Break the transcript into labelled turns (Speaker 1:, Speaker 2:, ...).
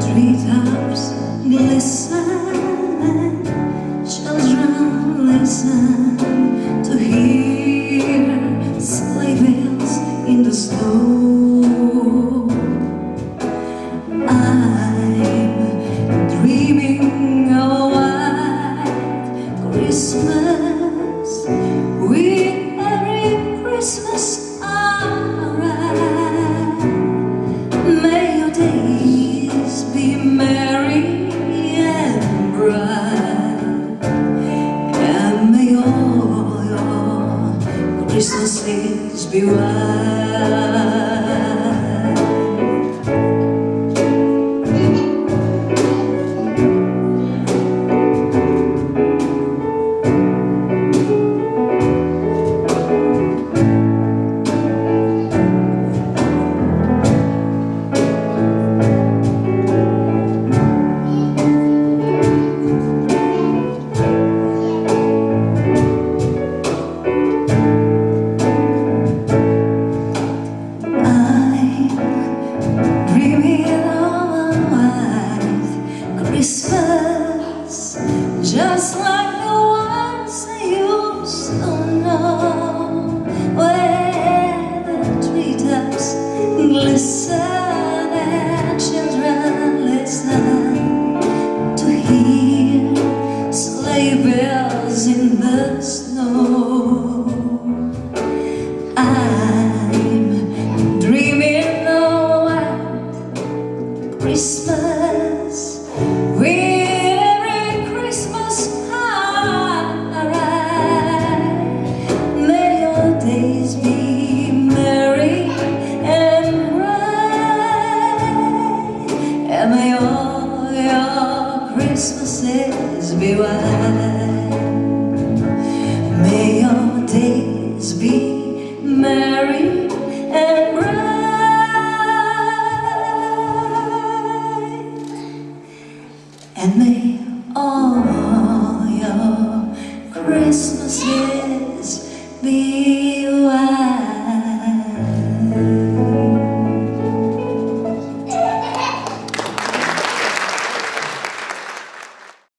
Speaker 1: Treetops glisten, children listen to hear sleigh bells in the snow. Be white. Just like the Christmases be. May your days be merry and bright. And may all your Christmases be one.